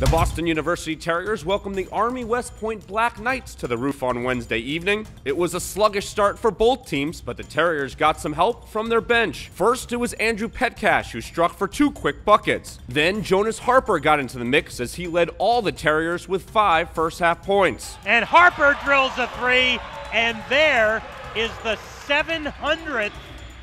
The Boston University Terriers welcomed the Army West Point Black Knights to the roof on Wednesday evening. It was a sluggish start for both teams, but the Terriers got some help from their bench. First, it was Andrew Petcash who struck for two quick buckets. Then Jonas Harper got into the mix as he led all the Terriers with five first half points. And Harper drills a three, and there is the 700th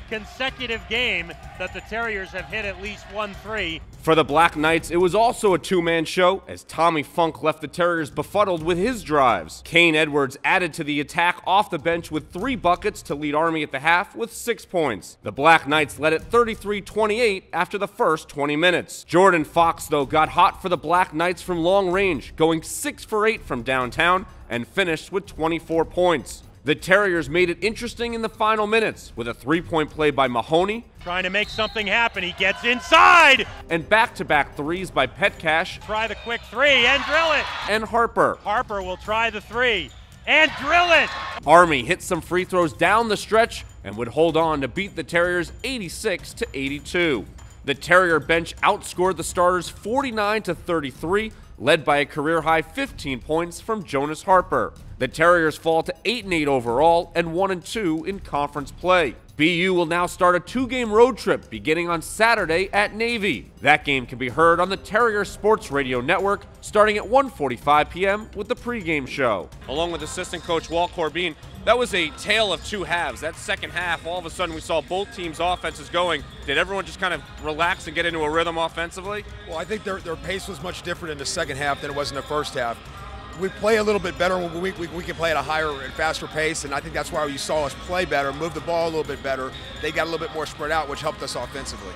consecutive game that the Terriers have hit at least one three. For the Black Knights, it was also a two man show as Tommy Funk left the Terriers befuddled with his drives. Kane Edwards added to the attack off the bench with three buckets to lead Army at the half with six points. The Black Knights led at 33 28 after the first 20 minutes. Jordan Fox, though, got hot for the Black Knights from long range, going 6 for 8 from downtown and finished with 24 points. The Terriers made it interesting in the final minutes with a three point play by Mahoney. Trying to make something happen. He gets inside. And back to back threes by Petcash. Try the quick three and drill it. And Harper. Harper will try the three and drill it. Army hit some free throws down the stretch and would hold on to beat the Terriers 86 to 82. The Terrier bench outscored the starters 49 to 33 led by a career high 15 points from Jonas Harper. The Terriers fall to 8 and 8 overall and 1 and 2 in conference play. BU will now start a two-game road trip beginning on Saturday at Navy. That game can be heard on the Terrier Sports Radio Network starting at 1:45 p.m. with the pregame show. Along with assistant coach Walt Corbin, that was a tale of two halves. That second half, all of a sudden we saw both teams' offenses going. Did everyone just kind of relax and get into a rhythm offensively? Well, I think their, their pace was much different in the second half than it was in the first half we play a little bit better when we, we, we, can play at a higher and faster pace, and I think that's why you saw us play better, move the ball a little bit better. They got a little bit more spread out, which helped us offensively.